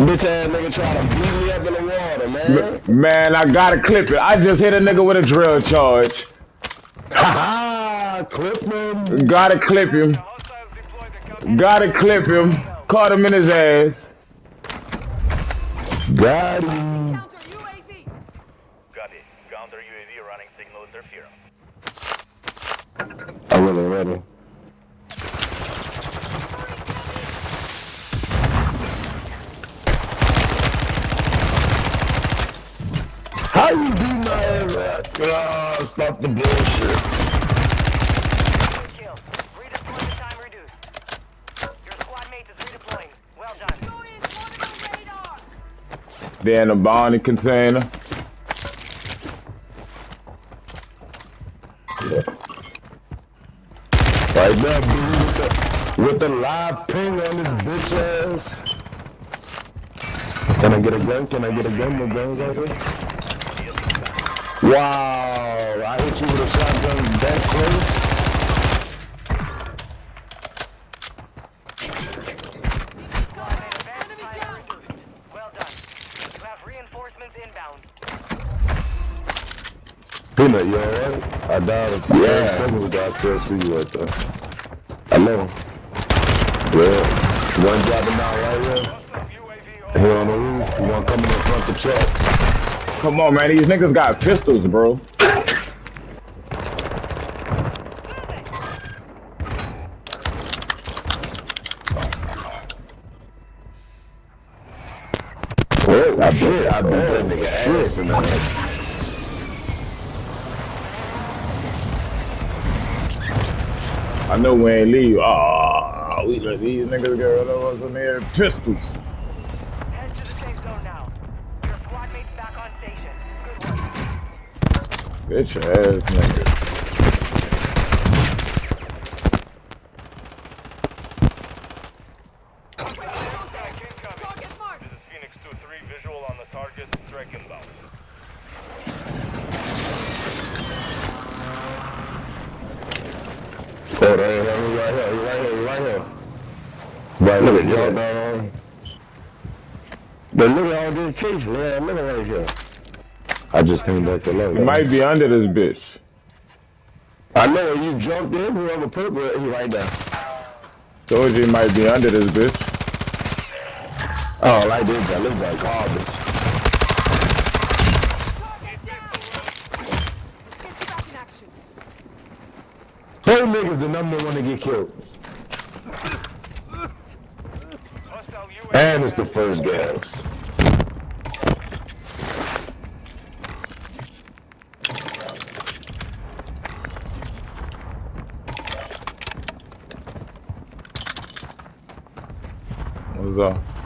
Bitch ass nigga trying to beat me up in the water, man. Man, I gotta clip it. I just hit a nigga with a drill charge. Ha Clip him. Gotta clip him. Gotta clip him. Caught him in his ass. Got him. Counter UAV. Got it. Counter UAV running signal interference. I'm really ready. How you do my? Oh, stop the bullshit. They're in a container. Right there, dude, with the, live ping on his bitch ass. Can I get a gun? Can I get a gun? No guns out here? Wow, I hit you with a shotgun that close. Squad mate advanced time reduced. Well done. You have reinforcements inbound. Peanut, you alright? I died a few Yeah. seconds ago. I still see you right there. I know. Yeah. One dropping down right here. Here on the roof. One coming in front the truck. Come on, man. These niggas got pistols, bro. Well, I bet I bet that nigga ass in there. I know we ain't leave. Ah, we let these niggas get rid of us in their pistols. Head to the safe zone now. Your squad mate's back on station. Target. Strike inbound. Oh, there he is. Right here. He right here. He right here. Right, look at y'all down. But look at all this chase, man. Look at right here. I just came back to life. He might be under this bitch. I know you jumped in, whoever purple, he right there. Told you might be under this bitch. Oh, like this guy. Look like garbage. Target down. Let's get you back in action. Four niggas the number one to get killed. And it's the first gas. as well.